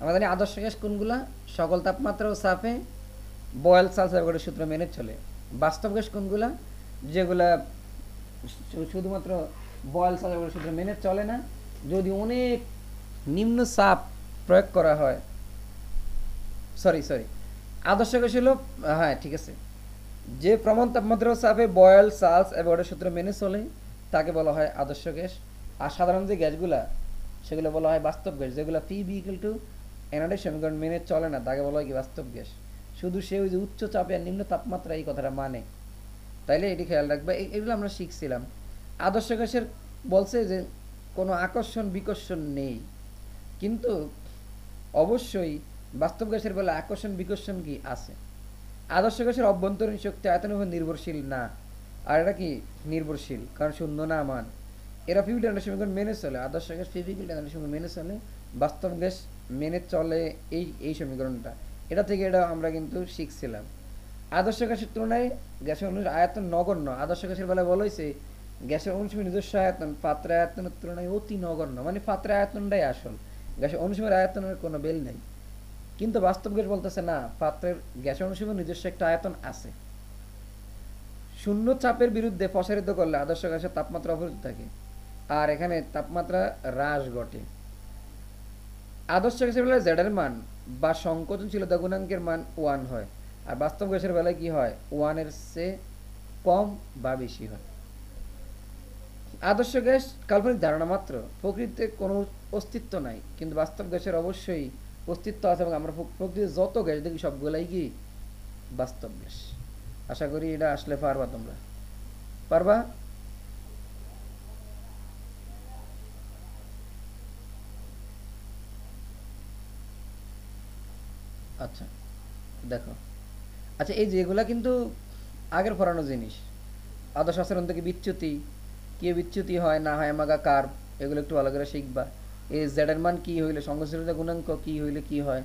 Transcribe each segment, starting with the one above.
আমরা জানি আদর্শ গ্যাস কোনগুলা? সকল তাপমাত্রা ও চাপে বয়েল সালসার সূত্র মেনে চলে। বাস্তব গ্যাস কোনগুলা? যেগুলা শুধুমাত্র বয়েল সালসার সূত্র মেনে চলে না। যদি অনেক নিম্ন চাপ প্রয়োগ করা হয়, সরি সরি, আদর্শ গ্যাস হলো হ্যাঁ ঠিক আছে। যে প্রমাণ তাপমাত্রা ও চাপে বয়েল সালস এবং ওটার সূত্র মেনে চলে, তাকে বলা হয় আদর্শ গ্যাস। আর সাধারণ যে গ্যাসগুলা, সেগুলো বলা হয় বাস্তব গ্যাস, যেগুলো পি বি ইকুয়াল টু এনার্জির সমীকরণ মেনে চলে না, তাকে বলা হয় কি বাস্তব গ্যাস। শুধু সে ওই যে উচ্চ চাপে আর নিম্ন তাপমাত্রা এই কথাটা মানে। তাইলে এটি খেয়াল রাখবে এগুলো আমরা শিখছিলাম। আদর্শ গ্যাসের বলছে যে কোনো আকর্ষণ বিকর্ষণ নেই। কিন্তু অবশ্যই বাস্তব গ্যাসের বেলা আকর্ষণ বিকর্ষণ কি আছে? আদর্শ গ্যাসের অভ্যন্তরীণ শক্তি আয়তনের উপর নির্ভরশীল না। আর এটা কি নির্ভরশীল? কারণ শূন্য না মান। এরা পিভি ডান্ডার সমীকরণ মেনে চলে, আদর্শ গ্যাস পিভি ডান্ডার সমীকরণ মেনে চলে, বাস্তব গ্যাস মেনে চলে এই এই সমীকরণটা। এটা থেকে এটা আমরা কিন্তু শিখছিলাম। আদর্শ গ্যাসের তুলনায় গ্যাসের অনুর আয়তন নগণ্য। আদর্শ গ্যাসের বেলায় বলা হয়েছে গ্যাসের অনুসময় নিজস্ব আয়তন, পাত্রের আয়তনের তুলনায় অতি নগণ্য। মানে পাত্রের আয়তনটাই আসল। গ্যাসের অনুসময়ের আয়তনের কোনো বেল নেই। কিন্তু বাস্তব গ্যাস বলতেছে, না, পাত্রের গ্যাসের অনুসময় নিজস্ব একটা আয়তন আছে। শূন্য চাপের বিরুদ্ধে প্রসারিত করলে আদর্শ গ্যাসের তাপমাত্রা অবরোধ থাকে। আর এখানে তাপমাত্রা হ্রাস ঘটে। আদর্শ গ্যাসের বেলায় জেডের মান বা সংকোচনশীলতা গুণাঙ্কের মান ওয়ান হয়। আর বাস্তব গ্যাসের বেলায় কি হয়? ওয়ানের চেয়ে কম বা বেশি হয়। আদর্শ গ্যাস কাল্পনিক ধারণা মাত্র। প্রকৃতিতে কোনো অস্তিত্ব নাই। কিন্তু বাস্তব গ্যাসের অবশ্যই অস্তিত্ব আছে এবং আমরা প্র- প্রকৃতির যত গ্যাস দেখি, সবগুলাই কি? বাস্তব গ্যাস। আশা করি এটা আসলে পারবা তোমরা। পারবা আচ্ছা দেখো আচ্ছা এই যেগুলা কিন্তু আগের পড়ানো জিনিস। আদর্শ আচরণ থেকে বিচ্যুতি? কি বিচ্যুতি হয়, না হয় আমাগা কার? এগুলো একটু ভালো করে শিখবা। এই জেডের মান কি হইলে সংঘর্ষতা গুণাঙ্ক কি হইলে কি হয়,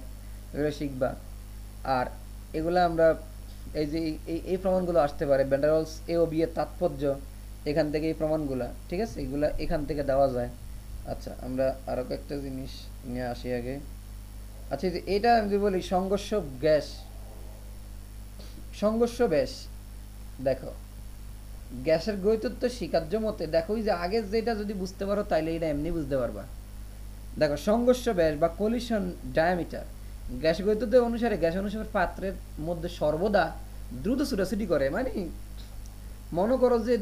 এগুলো শিখবা। আর এগুলো আমরা এই যে এই- এই প্রমাণগুলো আসতে পারে, ব্যান্ডারলস এ ও বি এর তাৎপর্য, এখান থেকে এই প্রমাণগুলা, ঠিক আছে? এগুলা এখান থেকে দেওয়া যায়। আচ্ছা আমরা আরও কয়েকটা জিনিস নিয়ে আসি আগে। আচ্ছা যে এটা আমি বলি, সংঘর্ষ গ্যাস। সংঘর্ষ ব্যাস দেখো, গ্যাসের গৈতত্ব স্বীকার্য মতে, দেখো যে আগে যেটা যদি বুঝতে পারো, তাইলে এটা এমনি বুঝতে পারবা। দেখো, সংঘর্ষ ব্যাস বা কলিশন ডায়ামিটার গ্যাস গৈতত্ব অনুসারে গ্যাস অনুসারে পাত্রের মধ্যে সর্বদা দ্রুত ছুটাছুটি করে। মানে মনে করো যে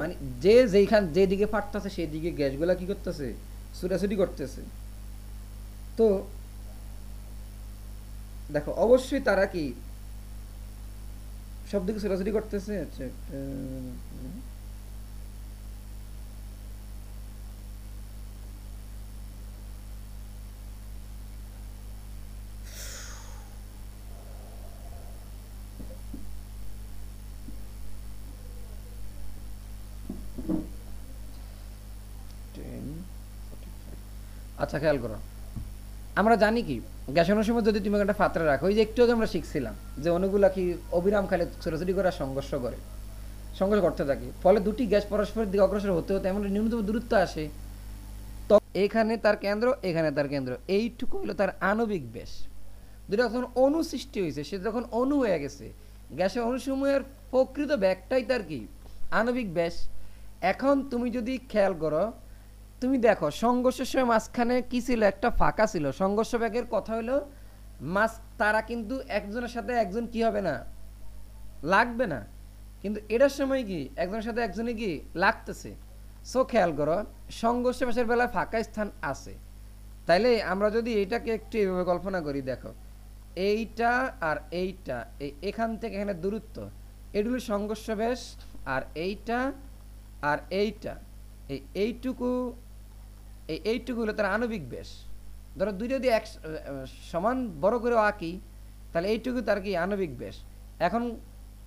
মানে যে যেইখান, যেদিকে ফাটতেছে সেই দিকে গ্যাসগুলা কি করতেছে? ছুটাছুটি করতেছে। তো, দেখো, অবশ্যই তারা কি সব দিকে ছোটাছুটি করতেছে আচ্ছা একটা। আচ্ছা খেয়াল করো আমরা জানি কি, গ্যাস অনেক সময় যদি তুমি একটা পাত্রে রাখো ওই যে একটু আগে আমরা শিখছিলাম যে অণুগুলা কি অবিরাম খালে ছোটাছুটি করে সংঘর্ষ করে। সংঘর্ষ করতে থাকে। ফলে দুটি গ্যাস পরস্পরের দিকে অগ্রসর হতে হতে এমন ন্যূনতম দূরত্ব আসে, তো এখানে তার কেন্দ্র, এখানে তার কেন্দ্র। এইটুকু হলো তার আণবিক ব্যাস। দুটো যখন অণু সৃষ্টি হয়েছে, সে যখন অণু হয়ে গেছে, গ্যাসের অণুসমূহের প্রকৃত ব্যাগটাই তার কি? আণবিক ব্যাস। এখন তুমি যদি খেয়াল করো তুমি দেখো, সংঘর্ষের সময় মাঝখানে কি ছিল? একটা ফাঁকা ছিল। সংঘর্ষ ব্যাগের কথা হলো, মাছ, তারা কিন্তু একজনের সাথে একজন কি হবে না? লাগবে না। কিন্তু এটার সময় কি? একজনের সাথে একজনে কি? লাগতেছে। সো খেয়াল করো, সংঘর্ষ ব্যাসের বেলায় ফাঁকা স্থান আছে। তাইলে আমরা যদি এইটাকে একটু এভাবে কল্পনা করি, দেখো। এইটা আর এইটা, এই এখান থেকে এখানে দূরত্ব। এগুলো সংঘর্ষ বেশ আর এইটা আর এইটা। এই এইটুকু এই এইটুকু হলো তার আণবিক ব্যাস। ধরো দুইটা যদি এক সমান বড় করে আঁকি, তাহলে এইটুকু তার কি আণবিক ব্যাস। এখন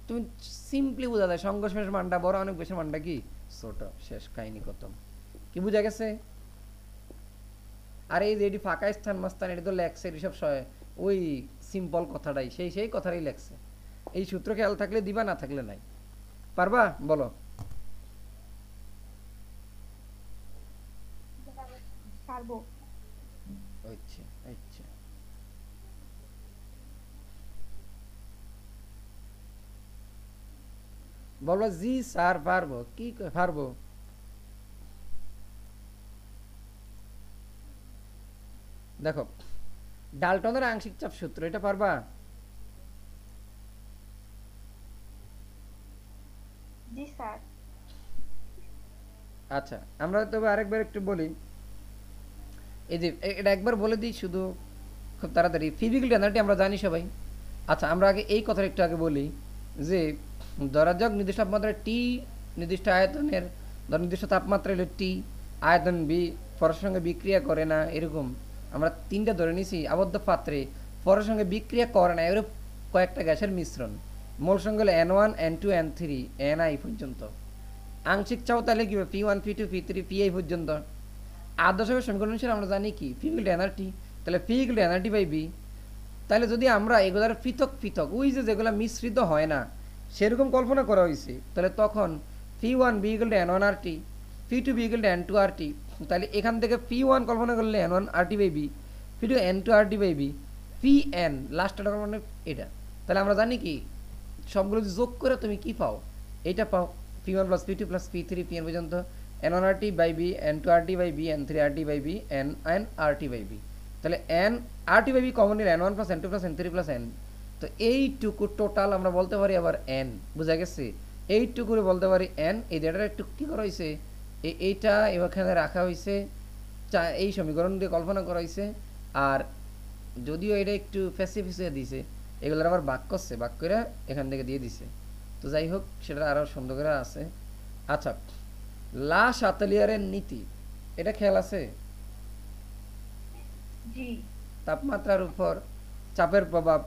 তুমি সিম্পলি বোঝা যায় সংঘর্ষ ব্যাসের মানটা বড় অনেক বেশি মানটা কি? ছোট। শেষ কাহিনী খতম। কি বোঝা গেছে? আর এই যে এটি ফাঁকা স্থান মাস্তান এটা তো লেখছে এটি সব ওই সিম্পল কথাটাই, সেই সেই কথাটাই লেখছে। এই সূত্র খেয়াল থাকলে দিবা, না থাকলে নাই। পারবা? বলো। পারব। আচ্ছা, আচ্ছা। বলো জি স্যার পারব। কি পারব? দেখো ডালটনের আংশিক চাপ সূত্র এটা পারবা? জি স্যার। আচ্ছা আমরা তবে আরেকবার একটু বলি। এই যে এটা একবার বলে দিই, শুধু খুব তাড়াতাড়ি। ফিজিক্যাল এনার্জি আমরা জানি সবাই। আচ্ছা আমরা আগে এই কথাটা একটু আগে বলি যে ধরা যাক নির্দিষ্ট তাপমাত্রা টি নির্দিষ্ট আয়তনের, ধর নির্দিষ্ট তাপমাত্রা হলো টি আয়তন বি পরের সঙ্গে বিক্রিয়া করে না, এরকম। আমরা তিনটা ধরে নিছি, আবদ্ধ পাত্রে। পরের সঙ্গে বিক্রিয়া করে না এরকম কয়েকটা গ্যাসের মিশ্রণ। মূল সঙ্গে হলো N one N two N three N I পর্যন্ত। আংশিক চাও তাহলে কি P one P two P three P I পর্যন্ত। আদর্শভাবে সমীকরণ হিসেবে আমরা জানি কি? ফিজিক্যাল এনার্জি তাহলে ফিজিক্যাল এনার্জি বাই বি তাহলে যদি আমরা এগুলার পৃথক পৃথক, ওই যে যেগুলো মিশ্রিত হয় না, সেরকম কল্পনা করা হয়েছে তাহলে তখন P one V equal to N one R T P two V equal to N two R T তাহলে এখান থেকে পি ওয়ান কল্পনা করলে N one R T by V P two N two R T by V P N লাস্টটা মানে এটা। তাহলে আমরা জানি কি? সবগুলো যোগ করে তুমি কি পাও? এটা পাও P one plus P two plus P three P N পর্যন্ত। N one R T by V N two R T by V N three R T by V N N R T by V তাহলে N R T by V common নিলে N one plus N two plus N three plus N তো এইটুকু total আমরা বলতে পারি আবার N বুঝা গেছে? এইটুকু বলতে পারি এন এই ডেটাটা একটু কী করা হয়েছে এই এইটা এখানে রাখা হয়েছে এই সমীকরণ দিয়ে কল্পনা করা হয়েছে আর যদিও এটা একটু ফেসিফিসে দিছে, এগুলোর আবার বাক করছে বাক এখান থেকে দিয়ে দিছে। তো যাই হোক, সেটা আরও সুন্দর করে আছে। আচ্ছা লা সাতলিয়ারের নীতি এটা খেয়াল আছে? তাপমাত্রার উপর চাপের প্রভাব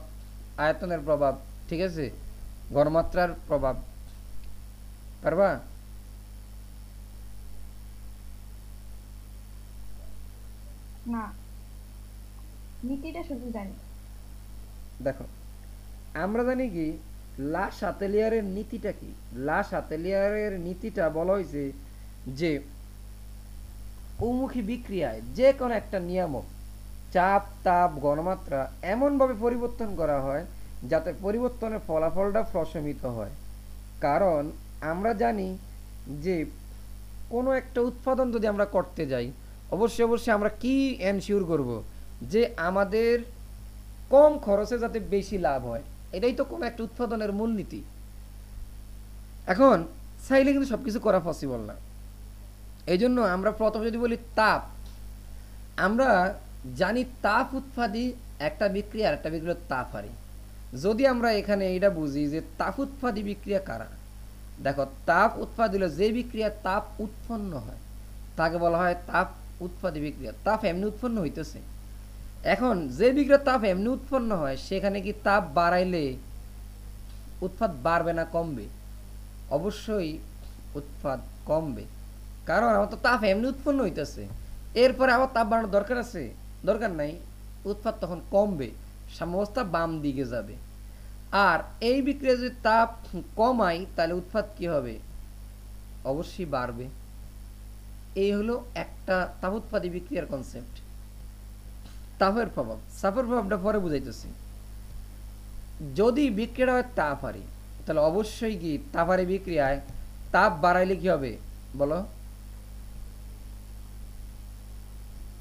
আয়তনের প্রভাব ঠিক আছে? গণমাত্রার প্রভাব। পারবা? না। নীতিটা শুধু জানি। দেখো আমরা জানি কি লা সাতেলিয়ারের নীতিটা কি? লা সাতেলিয়ারের নীতিটা বলা হয়েছে যে উমুখী বিক্রিয়ায় যে কোনো একটা নিয়ামক, চাপ, তাপ, গণমাত্রা এমনভাবে পরিবর্তন করা হয় যাতে পরিবর্তনের ফলাফলটা প্রশমিত হয়। কারণ আমরা জানি যে কোনো একটা উৎপাদন যদি আমরা করতে যাই, অবশ্যই অবশ্যই আমরা কি এনশিওর করব? যে আমাদের কম খরচে যাতে বেশি লাভ হয়। এটাই তো কোনো একটা উৎপাদনের মূলনীতি। এখন চাইলে কিন্তু সব কিছু করা পসিবল না। এই জন্য আমরা প্রথম যদি বলি তাপ, আমরা জানি তাপ উৎপাদী একটা বিক্রিয়া আর একটা বিক্রিয়া তাপ হারি যদি আমরা এখানে এটা বুঝি যে তাপ উৎপাদী বিক্রিয়া কারা? দেখো, তাপ উৎপাদিত যে বিক্রিয়া তাপ উৎপন্ন হয়, তাকে বলা হয় তাপ উৎপাদী বিক্রিয়া। তাপ এমনি উৎপন্ন হইতেছে। এখন যে বিক্রিয়া তাপ এমনি উৎপন্ন হয়, সেখানে কি তাপ বাড়াইলে উৎপাদ বাড়বে না কমবে? অবশ্যই উৎপাদ কমবে। কারণ আমার তো তাপ এমনি উৎপন্ন হইতেছে। এরপরে আবার তাপ বাড়ানোর দরকার আছে? দরকার নাই। উৎপাদ তখন কমবে। সাম্যাবস্থা বাম দিকে যাবে। আর এই বিক্রিয়া যদি তাপ কমাই তাহলে উৎপাদ কি হবে? অবশ্যই বাড়বে। এই হলো একটা তাপ উৎপাদী বিক্রিয়ার কনসেপ্ট তাপের প্রভাব। তাপের প্রভাবটা পরে বুঝাইতেছি। যদি বিক্রিয়াটা হয় তাপ হারি তাহলে অবশ্যই কি তাপারি বিক্রিয়ায় তাপ বাড়াইলে কি হবে? বলো।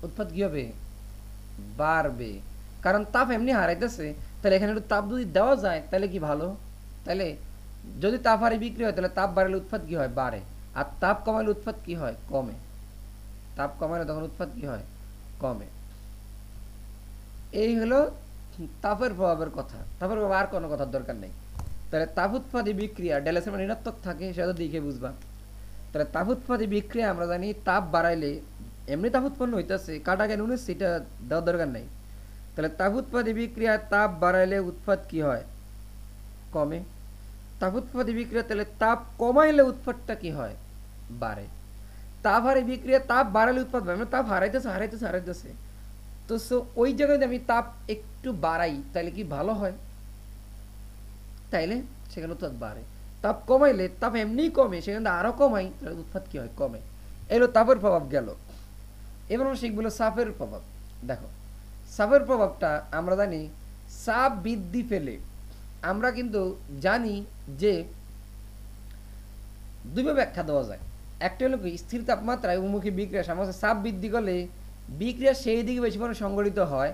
উৎপাদ কি হবে? বাড়বে। কারণ তাপ এমনি হারাইতেছে, তাহলে এখানে একটু তাপ যদি দেওয়া যায়, তাহলে কি ভালো? তাহলে যদি তাপ হারে বিক্রি হয়, তাহলে তাপ বাড়ালে উৎপাদ কি হয়? বাড়ে। আর তাপ কমালে উৎপাদ কি হয়? কমে। তাপ কমালে তখন উৎপাদ কি হয়? কমে। এই হলো তাপের প্রভাবের কথা। তাপের প্রভাব আর কোনো কথার দরকার নেই। তাহলে তাপ উৎপাদী বিক্রিয়া, ডেলেসের মানে ঋণাত্মক থাকে, সেটা দেখে বুঝবা। তাহলে তাপ উৎপাদী বিক্রিয়া আমরা জানি তাপ বাড়াইলে এমনি তাপ উৎপন্ন হইতেছে, কাটা কেন সেটা দেওয়ার দরকার নেই। তাহলে তাপ উৎপাদী বিক্রিয়া তাপ বাড়াইলে উৎপাদ কি হয়? কমে। তাপ উৎপাদী বিক্রিয়া তাহলে তাপ কমাইলে উৎপাদটা কি হয়? বাড়ে। তাপ হারে বিক্রিয়া তাপ বাড়ালে উৎপাদ বাড়ে মানে তাপ হারাইতেছে হারাইতেছে হারাইতেছে। তো সো, ওই জায়গায় যদি আমি তাপ একটু বাড়াই, তাহলে কি ভালো হয়? তাইলে সেখানে উৎপাদ বাড়ে। তাপ কমাইলে তাপ এমনিই কমে, সেখানে আরও কমাই, তাহলে উৎপাদ কি হয়? কমে। এলো তাপের প্রভাব গেল। এবার আমরা শিখব চাপের প্রভাব। দেখো চাপের প্রভাবটা আমরা জানি চাপ বৃদ্ধি পেলে। আমরা কিন্তু জানি যে দুইভাবে ব্যাখ্যা দেওয়া যায়। একটা হলো কি, স্থির তাপমাত্রায় উন্মুখী বিক্রিয়া সামান্য চাপ বৃদ্ধি করলে বিক্রিয়া সেই দিকে বেশি পরিমাণে সংগঠিত হয়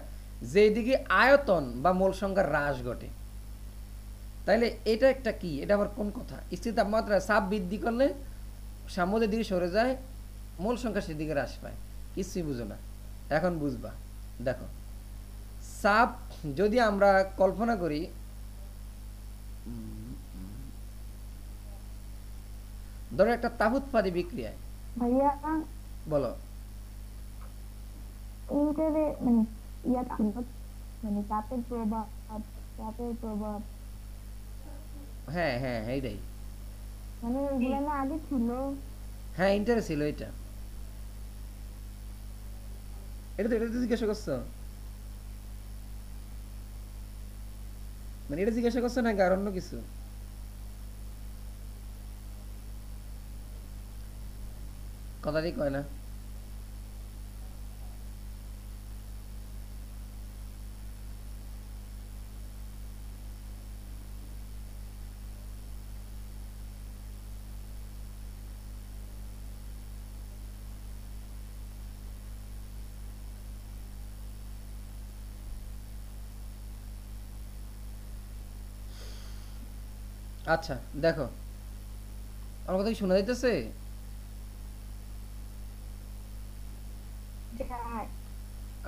যেই দিকে আয়তন বা মোল সংখ্যার হ্রাস ঘটে। তাইলে এটা একটা কি? এটা আবার কোন কথা? স্থির তাপমাত্রায় চাপ বৃদ্ধি করলে সাম্যদের দিকে সরে যায়, মোল সংখ্যা সেদিকে হ্রাস পায়। কিছুই বুঝো না। এখন বুঝবা। দেখো চাপ যদি আমরা কল্পনা করি ধরো একটা তাপোৎপাদী বিক্রিয়ায়। ভাইয়া বলো। এইটারে মানে ইয়া মানে চাপের প্রভাব চাপের প্রভাব। হ্যাঁ হ্যাঁ এইটাই। মানে না আগে ছিল। হ্যাঁ ইন্টারেস্ট ছিল এটা এটা তো এটা তো জিজ্ঞাসা করছ? মানে এটা জিজ্ঞাসা করছ নাকি আর অন্য কিছু? কথাটি কয় না। আচ্ছা দেখো। আমার কথা কি শোনা যাইতেছে?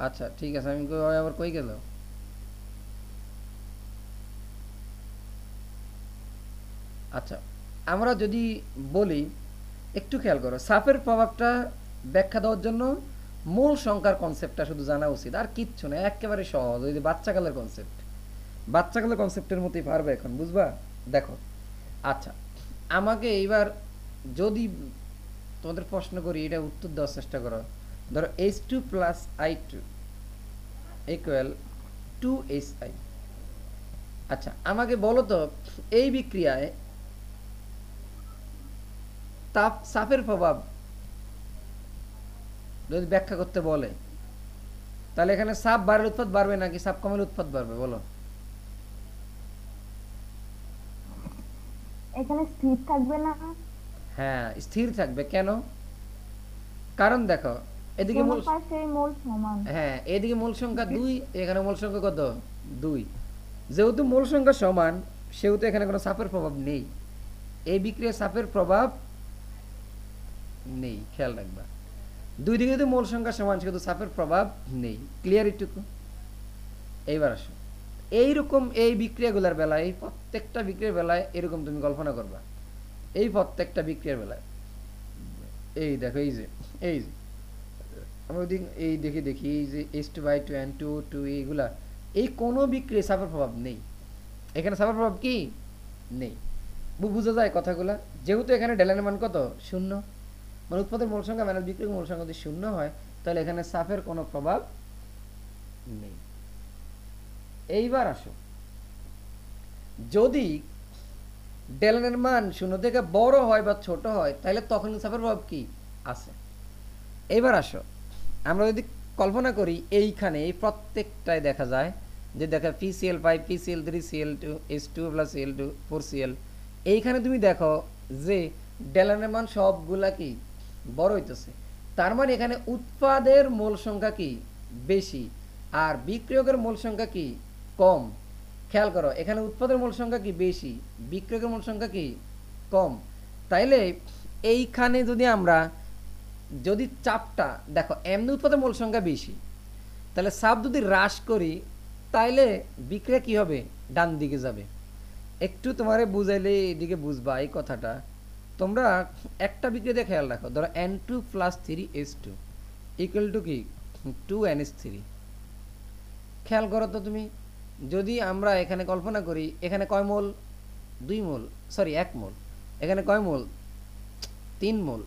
আচ্ছা ঠিক আছে আমি আবার কই গেল? আচ্ছা আমরা যদি বলি একটু খেয়াল করো সাপের প্রভাবটা ব্যাখ্যা দেওয়ার জন্য মূল সংখ্যার কনসেপ্টটা শুধু জানা উচিত আর কিচ্ছু না একেবারে সহজ ওই যে বাচ্চাকালের কনসেপ্ট বাচ্চাকালের কনসেপ্টের মতোই পারবে এখন বুঝবা? দেখো আচ্ছা আমাকে এইবার যদি তোমাদের প্রশ্ন করি, এটা উত্তর দেওয়ার চেষ্টা করো। ধরো H two plus I two equal to two H I আমাকে বলো তো, এই বিক্রিয়ায় তাপ সাপের প্রভাব যদি ব্যাখ্যা করতে বলে, তাহলে এখানে সাপ বাড়লে উৎপাদ বাড়বে নাকি সাপ কমলে উৎপাদ বাড়বে, বলো। এখানে স্থির থাকবে না? হ্যাঁ স্থির থাকবে। কেন? কারণ দেখো এদিকে মূল মোল সমান? হ্যাঁ এদিকে মূল সংখ্যা দুই এখানে মূল সংখ্যা কত? দুই। যেহেতু মূল সংখ্যা সমান সেহেতু এখানে কোনো চাপের প্রভাব নেই। এই বিক্রিয়ার চাপের প্রভাব নেই খেয়াল রাখবা। দুই দিকে যদি মূল সংখ্যা সমান সেহেতু চাপের প্রভাব নেই। ক্লিয়ার এটুকু? এইবার আসো। এইরকম এই বিক্রিয়াগুলোর বেলায়, এই প্রত্যেকটা বিক্রিয়ার বেলায় এরকম তুমি কল্পনা করবা। এই প্রত্যেকটা বিক্রিয়ার বেলায়। এই দেখো, এই যে এই যে। আমরা ওদিক এই দেখে, দেখি, এই যে S two by two N two two এইগুলা, এই কোনো বিক্রিয়া সাপের প্রভাব নেই। এখানে সাপের প্রভাব কি? নেই। বোঝা যায় কথাগুলা। যেহেতু এখানে ডেলানের মান কত? শূন্য। মানে উৎপাদের মূল সংখ্যা মানে বিক্রির মূল সংখ্যা যদি শূন্য হয়, তাহলে এখানে সাপের কোনো প্রভাব নেই। এইবার আসো। যদি ডেলানের মান শূন্য থেকে বড় হয় বা ছোট হয়, তাহলে তখন সাপের প্রভাব কি? আছে। এবার আসো। আমরা যদি কল্পনা করি এইখানে, এই প্রত্যেকটায় দেখা যায় যে দেখা PCl five PCl three Cl two S two plus Cl two four Cl এইখানে তুমি দেখো যে ডেলানের মান সবগুলা কি? বড় হইতেছে। তার মানে এখানে উৎপাদের মূল সংখ্যা কি? বেশি। আর বিক্রিয়কের মূল সংখ্যা কি? কম। খেয়াল করো, এখানে উৎপাদের মূল সংখ্যা কি বেশি? বিক্রয়ের মূল সংখ্যা কি কম? তাইলে এইখানে যদি আমরা, যদি চাপটা, দেখো, এমনি উৎপাদের মূল সংখ্যা বেশি তাহলে চাপ যদি হ্রাস করি, তাইলে বিক্রিয়া কি হবে? ডান দিকে যাবে। একটু তোমারে বুঝাইলে এদিকে বুঝবা এই কথাটা। তোমরা একটা বিক্রিয়াতে খেয়াল রাখো, ধরো N two plus three S two equal to কি? টু এন এস থ্রি খেয়াল করো তো তুমি। যদি আমরা এখানে কল্পনা করি, এখানে কয় মোল? দুই মোল সরি এক মোল। এখানে কয় মোল? তিন মোল।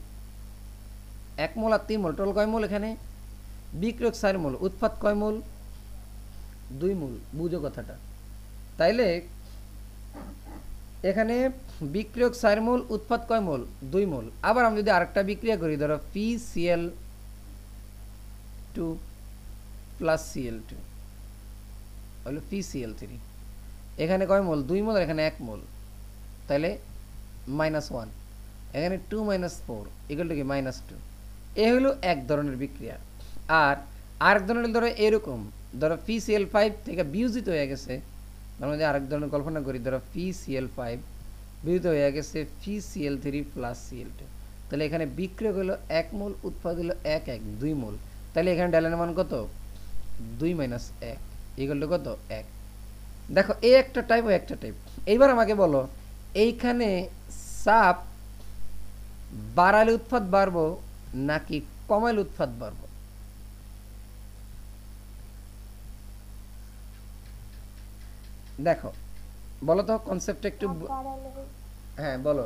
এক মোল আর তিন মোল টোটাল কয় মোল এখানে? বিক্রয়ক চার মোল উৎপাদ কয় মোল? দুই মোল, বুঝো কথাটা। তাইলে এখানে বিক্রিয়ক চার মোল উৎপাদ কয় মোল? দুই মোল। আবার আমি যদি আরেকটা বিক্রিয়া করি, ধরো P CL two plus CL two হলো পিসিএল থ্রি এখানে কয় মোল? দুই মোল আর এখানে এক মোল। তাহলে মাইনাস ওয়ান এখানে two minus four equal to কি? মাইনাস টু এ হলো এক ধরনের বিক্রিয়া। আর আরেক ধরনের ধরো এরকম, ধরো পি সিএল ফাইভ থেকে বিউজিত হয়ে গেছে আমরা যদি আরেক ধরনের কল্পনা করি, ধরো পি সিএল ফাইভ বিউজিত হয়ে গেছে P Cl three plus Cl two তাহলে এখানে বিক্রিয়া হলো এক মোল, উৎপাদ হলো এক এক, দুই মোল। তাহলে এখানে ডালের মান কত? দুই মাইনাস এক। ইকুয়াল টু কত? এক। দেখো এই একটা টাইপ ও একটা টাইপ এইবার আমাকে বলো এইখানে সাপ বাড়ালে উৎপাদ বাড়বো নাকি কমাইলে উৎপাদ বাড়বো? দেখো বলো তো কনসেপ্ট একটু হ্যাঁ বলো।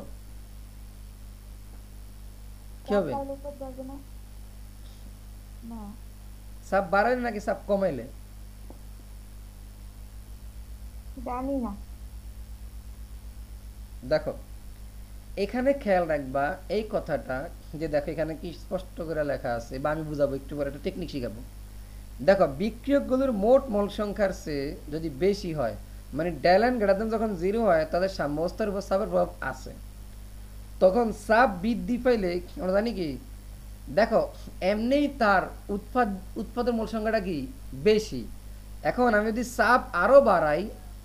কি হবে? না? না। সাপ বাড়াইলে নাকি সাপ কমাইলে? জানি না দেখো, এখানে খেয়াল রাখবা, এই কথাটা যে দেখো এখানে কি স্পষ্ট করে লেখা আছে, বা আমি বুঝাবো, একটু পরে একটা টেকনিক শিখাবো। দেখো, বিক্রিয়কগুলোর মোট মোল সংখ্যার চেয়ে যদি বেশি হয় মানে ড্যালেন গ্রেটার যখন জিরো হয়, তাদের সাম্যাবস্থার উপর সাপের প্রভাব আছে। তখন সাপ বৃদ্ধি পাইলে আমরা জানি কি? দেখো, এমনিই তার উৎপাদ উৎপাদন মূল সংখ্যাটা কি? বেশি। এখন আমি যদি সাপ আরও বাড়াই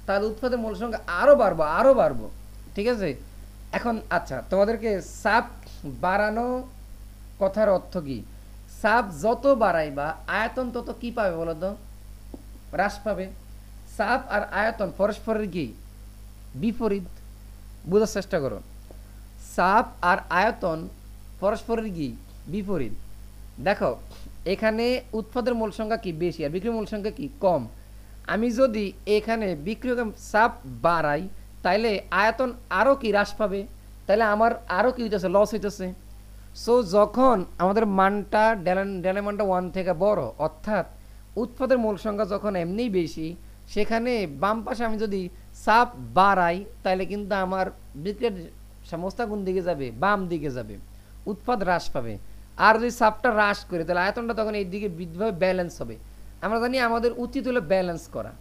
তাহলে উৎপাদের মূল সংখ্যা আরও বাড়বো আরও বাড়বো। ঠিক আছে? এখন আচ্ছা তোমাদেরকে সাপ বাড়ানো কথার অর্থ কি? সাপ যত বাড়াইবা, আয়তন তত কি পাবে বলো তো? হ্রাস পাবে। সাপ আর আয়তন পরস্পরের কি? বিপরীত। বোঝার চেষ্টা করো। সাপ আর আয়তন পরস্পরের কি? বিপরীত। দেখো, এখানে উৎপাদের মূল সংখ্যা কি? বেশি। আর বিক্রির মূল সংখ্যা কি? কম। আমি যদি এখানে বিক্রিয় চাপ বাড়াই, তাইলে আয়তন আরও কি হ্রাস পাবে? তাহলে আমার আরও কি হইতেছে? লস হইতেছে। সো যখন আমাদের মানটা ডেলান মানটা ওয়ান থেকে বড়, অর্থাৎ উৎপাদের মূল সংখ্যা যখন এমনিই বেশি, সেখানে বাম পাশে আমি যদি চাপ বাড়াই তাহলে কিন্তু আমার বিক্রিয়ার সমস্ত কোন দিকে যাবে, বাম দিকে যাবে, উৎপাদ হ্রাস পাবে। আর যদি চাপটা হ্রাস করে তাহলে আয়তনটা তখন এই দিকে বৃদ্ধিভাবে ব্যালেন্স হবে। আমরা জানি আমাদের উচিত হলো ব্যালেন্স করা।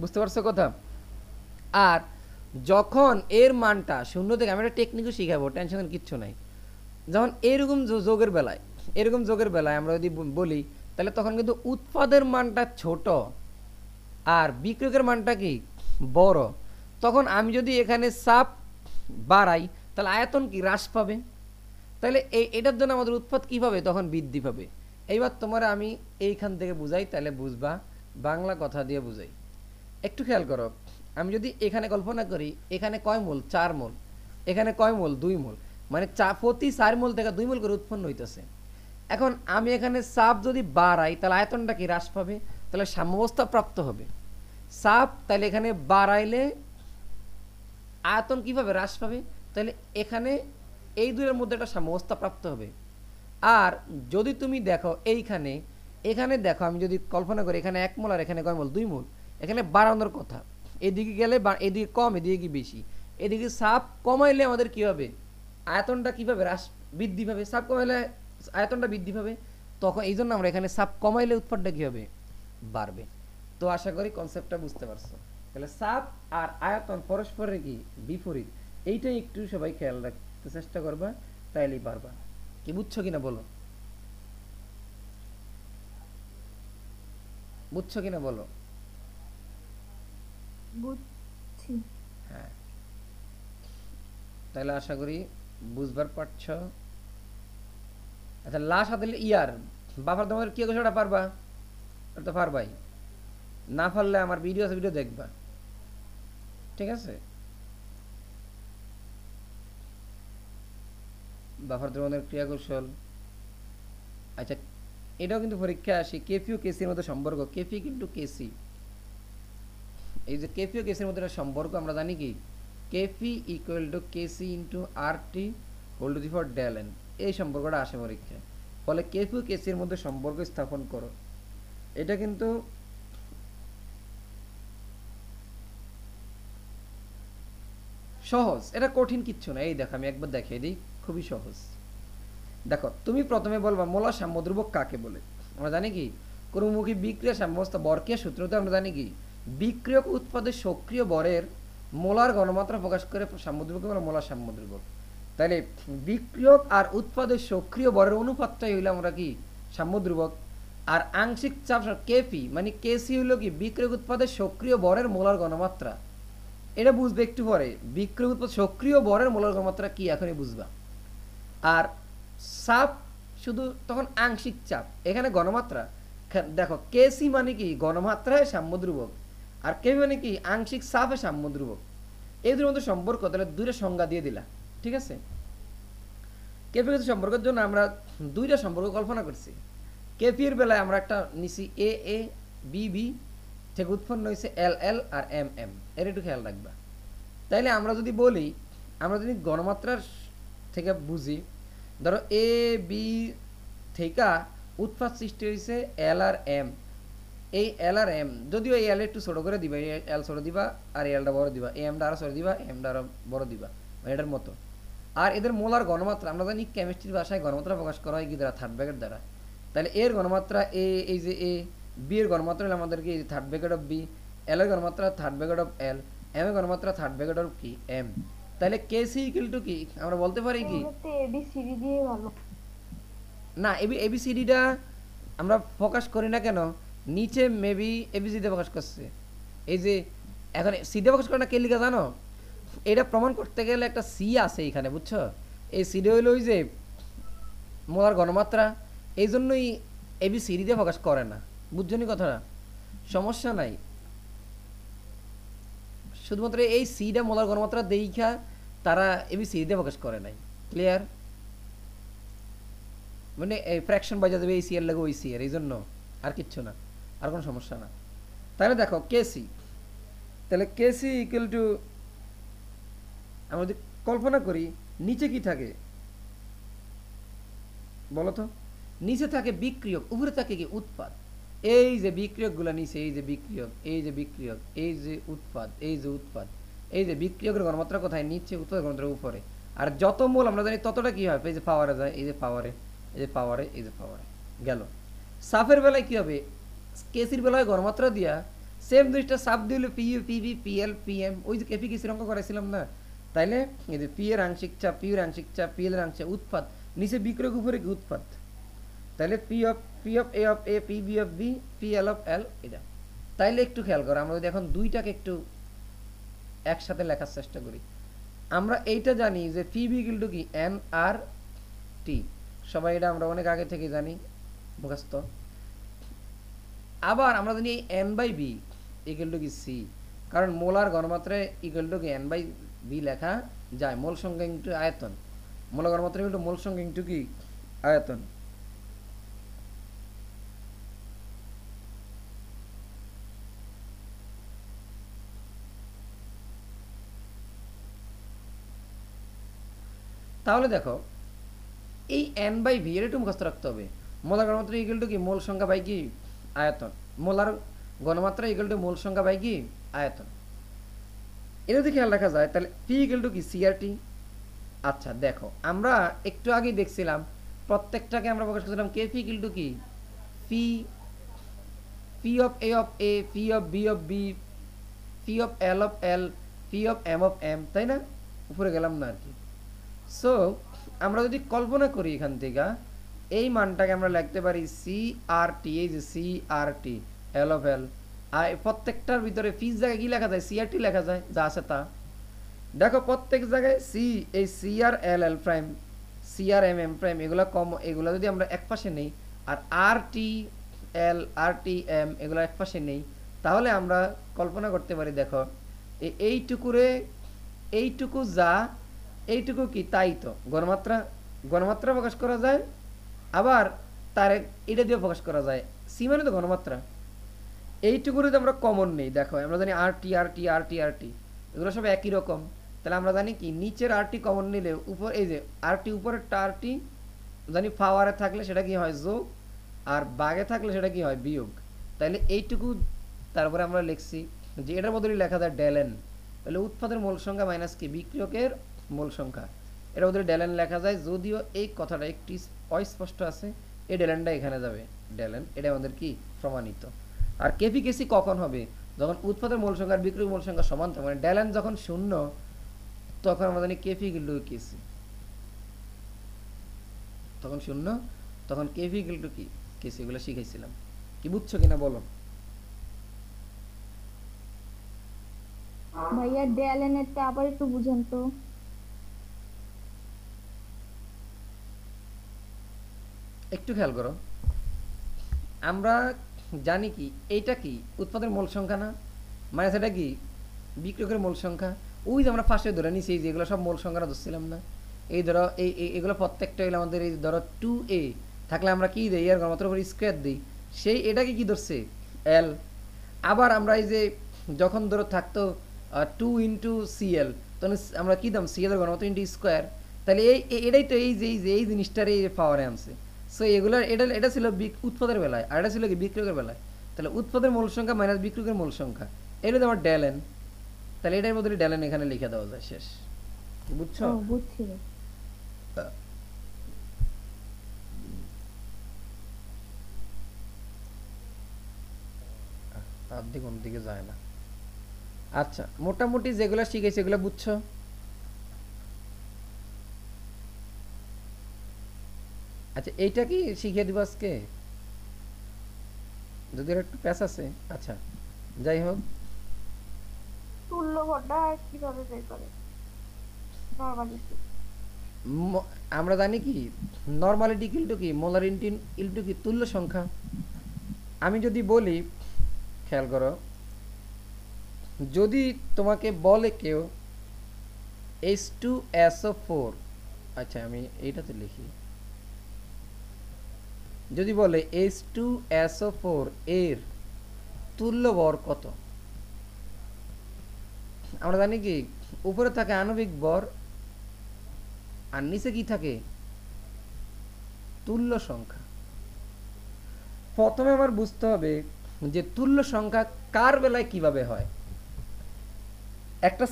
বুঝতে পারছ কথা? আর যখন এর মানটা শূন্য থেকে আমি একটা টেকনিকও শিখাবো টেনশন কিচ্ছু নাই। যখন এরকম যোগের বেলায়, এরকম যোগের বেলায় আমরা যদি বলি, তাহলে তখন কিন্তু উৎপাদের মানটা ছোট আর বিক্রয়ের মানটা কি? বড়। তখন আমি যদি এখানে সাপ বাড়াই, তাহলে আয়তন কি? হ্রাস পাবে। তাহলে এই এটার জন্য আমাদের উৎপাদ কীভাবে তখন বৃদ্ধি পাবে। এইবার তোমার আমি এইখান থেকে বুঝাই, তাহলে বুঝবা, বাংলা কথা দিয়ে বুঝাই। একটু খেয়াল করো, আমি যদি এখানে কল্পনা করি, এখানে কয় মোল? চার মোল। এখানে কয় মোল? দুই মোল। মানে চা, প্রতি চার মোল থেকে দুই মোল করে উৎপন্ন হইতেছে। এখন আমি এখানে চাপ যদি বাড়াই, তাহলে আয়তনটা কি হ্রাস পাবে? তাহলে সাম্যবস্থা প্রাপ্ত হবে। চাপ, তাহলে এখানে বাড়াইলে আয়তন কীভাবে হ্রাস পাবে? তাহলে এখানে এই দুইয়ের মধ্যে একটা সাম্যবস্থা প্রাপ্ত হবে। আর যদি তুমি দেখো এইখানে, এখানে দেখো, আমি যদি কল্পনা করি, এখানে এক মোল আর এখানে কয় মোল? দুই মোল। এখানে বাড়ানোর কথা। এদিকে গেলে এদিকে কম, এদিকে কি বেশি? এদিকে সাপ কমাইলে আমাদের কি হবে? আয়তনটা কীভাবে হ্রাস, বৃদ্ধি পাবে? সাপ কমাইলে আয়তনটা বৃদ্ধি পাবে? তখন এই জন্য আমরা এখানে সাপ কমাইলে উৎপাদটা কি হবে? বাড়বে। তো আশা করি কনসেপ্টটা বুঝতে পারছ। তাহলে সাপ আর আয়তন পরস্পরের কি? বিপরীত। এইটাই একটু সবাই খেয়াল রাখতে চেষ্টা করবা, তাইলেই পারবা। কি বুঝছ কিনা বলো? বুঝছ কিনা বলো? বুঝছি। হ্যাঁ। তাহলে আশা করি বুঝবার পারছ। আচ্ছা লাস্ট হাতে ইয়ার। বাবার তোমাদের কি ওটা পারবা? ওটা তো পারবাই। না পারলে আমার ভিডিও আছে ভিডিও দেখবা। ঠিক আছে? বাফার ধরনের ক্রিয়া কৌশল আচ্ছা এটাও কিন্তু পরীক্ষায় আসি কেপি ও কেসির মধ্যে সম্পর্ক। কেপি কিন্তু কেসি। এই যে কেপি ও কেসির মধ্যে একটা সম্পর্ক, আমরা জানি কি? KP equal to KC into R T whole to the power del N এই সম্পর্কটা আসে পরীক্ষায়। ফলে কেপি ও কেসির মধ্যে সম্পর্ক স্থাপন করো। এটা কিন্তু সহজ। এটা কঠিন কিচ্ছু না। এই দেখো, আমি একবার দেখিয়ে দিই। খুবই সহজ। দেখো, তুমি প্রথমে বলবা, মোলা সাম্যদ্রব্য কাকে বলে? আমরা জানি কি? ক্রমমুখী বিক্রিয়া সাম্যবস্থা বরকিয়া সূত্রতে আমরা জানি কি? বিক্রিয়ক উৎপাদের সক্রিয় বরের মোলার গণমাত্রা প্রকাশ করে সাম্যদ্রব্যকে বলে মোলার সাম্যদ্রব্য তাহলে বিক্রিয়ক আর উৎপাদের সক্রিয় বরের অনুপাতটাই হইল আমরা কি? সাম্যধ্রুবক আর আংশিক চাপ কেপি মানে কেসি হইল কি? বিক্রিয়ক উৎপাদের সক্রিয় বরের মোলার গণমাত্রা এটা বুঝবে একটু পরে। বিক্রিয়ক উৎপাদ সক্রিয় বরের মোলার গণমাত্রা কি এখনই বুঝবা? আর চাপ শুধু তখন আংশিক চাপ, এখানে গণমাত্রা। দেখো কেসি মানে কি? গণমাত্রায় সাম্যধ্রুবক আর কে মানে কি? আংশিক চাপে সাম্যধ্রুবক এই দুটোর মধ্যে সম্পর্ক, তাহলে দুইটা সংজ্ঞা দিয়ে দিলা, ঠিক আছে? কেপিগত সম্পর্কের জন্য আমরা দুইটা সম্পর্ক কল্পনা করছি। কেপির বেলায় আমরা একটা নিছি এ এ, বি বি। থেকে উৎপন্ন হয়েছে এল এল আর এম এম এর একটু খেয়াল রাখবা। তাইলে আমরা যদি বলি, আমরা যদি গণমাত্রার থেকে বুঝি, ধরো এ বি থেকে উৎপাদ সৃষ্টি হয়েছে এল আর এম এই এল আর এম যদিও এই এল একটু ছোট করে দিবা এল ছোট দিবা আর এলটা বড় দিবা। এই এমটা আরও ছোট দিবা এমটা আরও বড় দিবা মানে এটার মতো। আর এদের মোলার গণমাত্রা, আমরা জানি কেমিস্ট্রির ভাষায় গণমাত্রা প্রকাশ করা হয় কি দ্বারা? থার্ড ব্যাগের দ্বারা। তাহলে এর গণমাত্রা এ এই যে এ বি এর গণমাত্রা হলো আমাদেরকে third bracket of B L এর গণমাত্রা third bracket of L M এর গণমাত্রা থার্ড ব্যাকেট অফ কি এম তাহলে কে সি ইকুয়াল টু কি? আমরা বলতে পারি কি? না এবি এবিসিডিটা আমরা ফোকাস করি না কেন? নিচে মেবি এবিসিডিতে ফোকাস করছে। এই যে এখন সিডে ফোকাস করে না কে লিখা জানো? এটা প্রমাণ করতে গেলে একটা সি আছে এখানে বুঝছ? এই সিডে হইল ওই যে মোলার গণমাত্রা। এই জন্যই এবি সিডিতে ফোকাস করে না। বুঝছ নি কথাটা। সমস্যা নাই। শুধুমাত্র এই সিটা মোলার গণমাত্রা দেখা তারা এবি সিডিতে ফোকাস করে নাই। ক্লিয়ার মানে এই ফ্র্যাকশন বাজা দেবে এই সিএর লাগে ওই সিএর এই জন্য আর কিচ্ছু না, আর কোনো সমস্যা না। তাহলে দেখো কেসি তাহলে কেসি ইকুয়াল টু আমরা যদি কল্পনা করি, নিচে কি থাকে? বলো তো। নিচে থাকে বিক্রিয়ক, উপরে থাকে কি উৎপাদ। এই যে বিক্রিয়কগুলো নিচে এই যে বিক্রিয়ক এই যে বিক্রিয়ক এই যে উৎপাদ এই যে উৎপাদ এই যে বিক্রিয়কের গণমাত্রা কোথায় নিচ্ছে উৎপাদ গণমাত্রা উপরে আর যত মূল আমরা জানি ততটা কি হবে এই যে পাওয়ারে যায় এই যে পাওয়ারে এই যে পাওয়ারে এই যে পাওয়ারে গেল সাফের বেলায় কি হবে কেসির বেলায় গণমাত্রা দিয়া সেম দুইটা সাপ দিল P U PV PL PM ওই যে কেপি কেসির অঙ্ক করাইছিলাম না তাইলে এই যে পি এর আংশিক চাপ পি এর আংশিক চাপ পি এর আংশিক উৎপাদ নিচে বিক্রয় উপরে কি উৎপাদ তাহলে P of P of A of A P B of B P L of L এটা। তাইলে একটু খেয়াল করো, আমরা যদি এখন দুইটাকে একটু একসাথে লেখার চেষ্টা করি। আমরা এইটা জানি যে পি বি কিন্তু কি? এন আর টি সবাই এটা আমরা অনেক আগে থেকে জানি, মুখস্থ। আবার আমরা জানি এই N by V equal to কি? সি কারণ মোলার গণমাত্রায় ইকুয়াল টু কি? এন বাই বি লেখা যায়। মোল সংখ্যা ইন্টু আয়তন। মোলার গণমাত্রা ইকুয়াল মোল সংখ্যা ইন্টু কি? আয়তন। তাহলে দেখো, এই এন বাই ভি এর একটু মুখস্থ রাখতে হবে। মোলার গণমাত্রা ইকুয়াল টু কি? মোল সংখ্যা বাই কি? আয়তন। মোলার গণমাত্রা ইকুয়াল টু মোল সংখ্যা বাই কি? আয়তন। এটা যদি খেয়াল রাখা যায়, তাহলে পি ইকুয়াল টু কি? সিআরটি আচ্ছা দেখো, আমরা একটু আগেই দেখছিলাম, প্রত্যেকটাকে আমরা প্রকাশ করছিলাম কে পি ইকুয়াল টু কি? P P of A of A P of B of B P of L of L P of M of M তাই না? উপরে গেলাম না আর কি। সো আমরা যদি কল্পনা করি এখান থেকে, এই মানটাকে আমরা লিখতে পারি সি আর টি এই যে C R T L of এল আর প্রত্যেকটার ভিতরে ফিস জায়গায় কি লেখা যায়? সি আর টি লেখা যায়, যা আছে তা। দেখো, প্রত্যেক জায়গায় সি এই সি আর এল এল প্রাইম সি আর এম এম প্রাইম এগুলো কম, এগুলো যদি আমরা এক পাশে নেই, আর আর টি এল আর টি এম এগুলো এক পাশে নেই, তাহলে আমরা কল্পনা করতে পারি, দেখো এইটুকুরে, এইটুকু যা এইটুকু কি? তাই তো। গণমাত্রা গণমাত্রা প্রকাশ করা যায়, আবার তার এটা দিয়ে প্রকাশ করা যায়। সি মানে তো গণমাত্রা। এইটুকু যদি আমরা কমন নেই, দেখো, আমরা জানি আর টি আর টি আর টি আর টি এগুলো সব একই রকম। তাহলে আমরা জানি কি? নিচের আর টি কমন নিলে উপর, এই যে আর টি উপরের আর টি জানি পাওয়ারে থাকলে সেটা কি হয়? যোগ। আর বাগে থাকলে সেটা কি হয়? বিয়োগ। তাহলে এইটুকু তারপরে আমরা লিখছি যে এটার বদলে লেখা যায় ডেলেন তাহলে উৎপাদের মূল সংখ্যা মাইনাস কি? বিক্রিয়কের মূল সংখ্যা। এটার বদলে ডেলেন লেখা যায়, যদিও এই কথাটা একটি অস্পষ্ট আছে, এই ডেলেনটা এখানে যাবে। ডেলেন, এটা আমাদের কি? প্রমাণিত। আর কেপি কেসি কখন হবে? যখন উৎপাদের মূল সংখ্যা আর বিক্রয় মূল সংখ্যা সমান থাকে মানে ডেলেন যখন শূন্য, তখন আমরা জানি কেপি কিন্তু কেসি তখন শূন্য, তখন ইকুয়াল টু কি কেসি এগুলো শিখাইছিলাম। কি বুঝছ কিনা বলো? ভাইয়া ডেলেন এরটা আবার একটু বুঝেন তো। একটু খেয়াল করো। আমরা জানি কি, এইটা কি? উৎপাদের মূল সংখ্যা না? মানে সেটা কি? বিক্রয়ের মূল সংখ্যা? ওই যে আমরা ফার্স্টে ধরে নিছি যে এগুলো সব মূল সংখ্যাটা ধরছিলাম না। এই ধরো, এই এগুলো প্রত্যেকটা আমাদের এই ধরো টু এ থাকলে আমরা কি দিই? এর মাত্র উপর স্কোয়ার দিই। সেই এটাকে কি ধরছে? এল আবার আমরা এই যে যখন ধরো থাকতো টু ইন্টু সিএল তখন আমরা কি দাম? সিএল গণমাত্র ইন্টু স্কোয়ার তাহলে এই এটাই তো এই যে, এই জিনিসটার এই পাওয়ারে আনছে। সো এগুলো এটা এটা ছিল উৎপাদের বেলায় আর এটা ছিল কি বিক্রয়ের বেলায়। তাহলে উৎপাদের মূল সংখ্যা মাইনাস বিক্রয়ের মূল সংখ্যা। এটা আমার ডেলেন তাহলে এটার মধ্যে ডেলেন এখানে লিখে দেওয়া যায় শেষ। বুঝছ? বুঝছি। তার দিকে দিকে যায় না। আচ্ছা মোটামুটি যেগুলো শিখেছি সেগুলো বুঝছ? আচ্ছা এইটা কি শিখিয়ে দিব আজকে? যদি এর একটু প্যাস আছে আচ্ছা যাই হোক। তুল্য ভরটা কীভাবে বের করে? নরমালি আমরা জানি কি নর্মালিটি ইলটু কি মোলার ইন্টিন ইলটু কি তুল্য সংখ্যা? আমি যদি বলি খেয়াল করো যদি তোমাকে বলে কেউ এইচ টু এসও ফোর আচ্ছা আমি এইটাতে লিখি। যদি বলে এইচ টু এসও ফোর এর তুল্য বর কত? আমরা জানি কি, উপরে থাকে আণবিক বর আর নিচে কি থাকে? তুল্য সংখ্যা। প্রথমে আমার বুঝতে হবে যে তুল্য সংখ্যা কার বেলায় কীভাবে হয়। একটা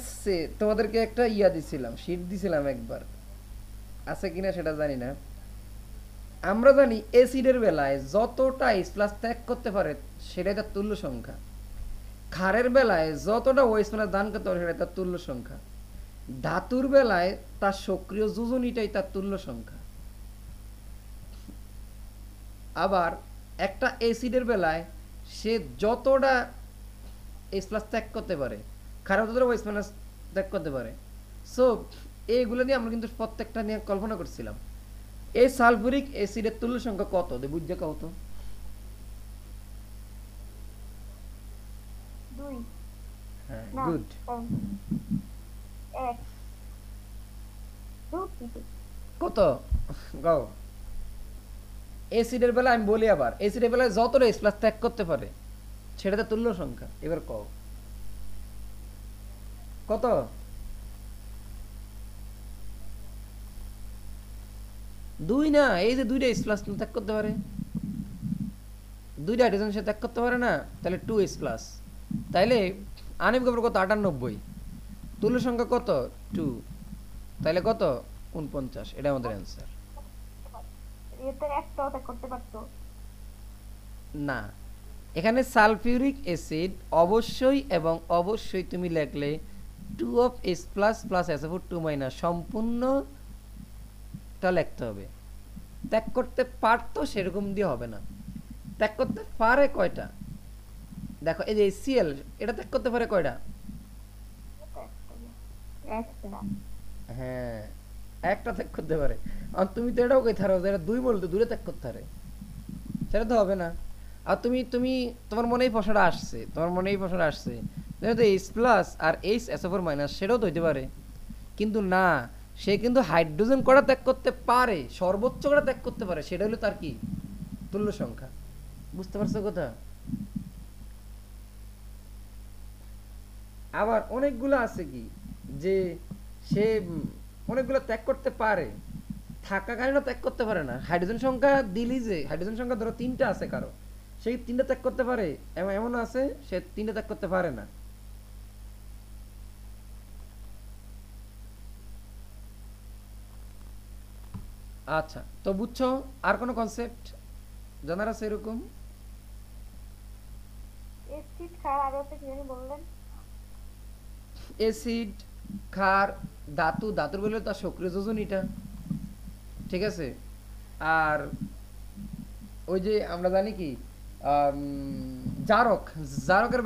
তোমাদেরকে একটা ইয়া দিছিলাম শীট দিছিলাম একবার। আছে কিনা সেটা জানি না। আমরা জানি এসিডের বেলায় যতটা প্লাস ত্যাগ করতে পারে, সেটাই তার তুল্য সংখ্যা। ক্ষারের বেলায় যতটা ওয়েস প্লাস দান করতে পারে, সেটাই তার তুল্য সংখ্যা। ধাতুর বেলায় তার সক্রিয় যোজনীটাই তার তুল্য সংখ্যা। আবার একটা অ্যাসিডের বেলায় সে যতটা এস প্লাস ত্যাগ করতে পারে খারাপ ততটা ওয়েস মাইনাস ত্যাগ করতে পারে। সো এইগুলো নিয়ে আমরা কিন্তু প্রত্যেকটা নিয়ে কল্পনা করছিলাম। এই সালফুরিক অ্যাসিডের তুল্য সংখ্যা কত? দে বুঝছে কত দুই। হ্যাঁ গুড কত? গাও। এসিডের বেলা আমি বলি আবার এসিডের বেলায় যতটা এস প্লাস ত্যাগ করতে পারে সেটাতে তুল্য সংখ্যা। এবার কও। কত? দুই না এই যে দুইটা এস প্লাস ত্যাগ করতে পারে। দুইটা হাইড্রোজেন সে ত্যাগ করতে পারে না তাহলে টু এস প্লাস তাইলে আনিব খবর কত? আটানব্বই। তুল্য সংখ্যা কত? টু তাইলে কত? উনপঞ্চাশ এটা আমাদের অ্যান্সার না। এখানে সালফিউরিক অ্যাসিড অবশ্যই এবং অবশ্যই তুমি লিখলে two of S plus plus S two minus সম্পূর্ণটা লিখতে হবে। ত্যাগ করতে পারতো সেরকম দিয়ে হবে না। ত্যাগ করতে পারে কয়টা? দেখো এই যে সিএল এটা ত্যাগ করতে পারে কয়টা? হ্যাঁ একটা ত্যাগ করতে পারে। আর তুমি তো এটাও এটা দুই বলতো দূরে ত্যাগ করতে পারে। সেটা তো হবে না। আর তুমি তুমি তোমার মনেই প্রশ্নটা আসছে তোমার মনেই প্রশ্নটা আসছে। যেহেতু এইচ প্লাস আর এইচ এস ফোর মাইনাস সেটাও তো হইতে পারে। কিন্তু না সে কিন্তু হাইড্রোজেন কটা ত্যাগ করতে পারে, সর্বোচ্চ কটা ত্যাগ করতে পারে, সেটা হলো তার কি? তুল্য সংখ্যা। বুঝতে পারছ কথা? আবার অনেকগুলো আছে কি? যে সে অনেকগুলো ত্যাগ করতে পারে থাকাকালীনও ত্যাগ করতে পারে না। হাইড্রোজেন সংখ্যা দিলি যে, হাইড্রোজেন সংখ্যা ধরো তিনটা আছে কারও, সেই তিনটা ত্যাগ করতে পারে, এমন আছে, সে তিনটা ত্যাগ করতে পারে না। আচ্ছা তো বুঝছ আর কোনো কনসেপ্ট জানার আছে এরকম? এসিড খার আরও একটা কি বললেন? অ্যাসিড ক্ষার ধাতু ধাতুর বলে তার সক্রিয় যোজন এটা। ঠিক আছে? আর ওই যে আমরা জানি কি জারক জারকের